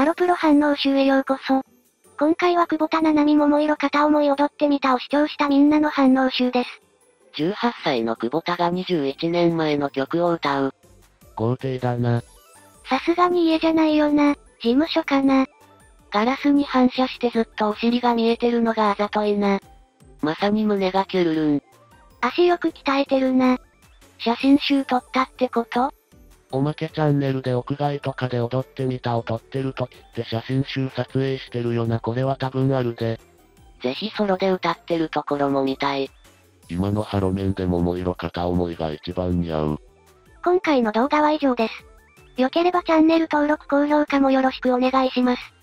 ハロプロ反応集へようこそ。今回は久保田七海桃色片思い踊ってみたを視聴したみんなの反応集です。18歳の久保田が21年前の曲を歌う。豪邸だな。さすがに家じゃないよな、事務所かな。ガラスに反射してずっとお尻が見えてるのがあざといな。まさに胸がキュルルン。足よく鍛えてるな。写真集撮ったってこと？おまけチャンネルで屋外とかで踊ってみたを撮ってる時って写真集撮影してるよなこれは多分あるで。ぜひソロで歌ってるところも見たい。今のハロメンで桃色片思いが一番似合う。今回の動画は以上です。良ければチャンネル登録高評価もよろしくお願いします。